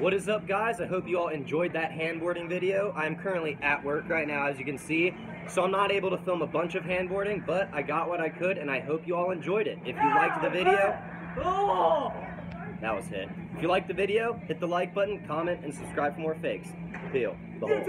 What is up, guys? I hope you all enjoyed that handboarding video. I'm currently at work right now, as you can see, so I'm not able to film a bunch of handboarding, but I got what I could, and I hope you all enjoyed it. If you liked the video, that was hit. If you liked the video, hit the like button, comment, and subscribe for more fakes. Peel the hole.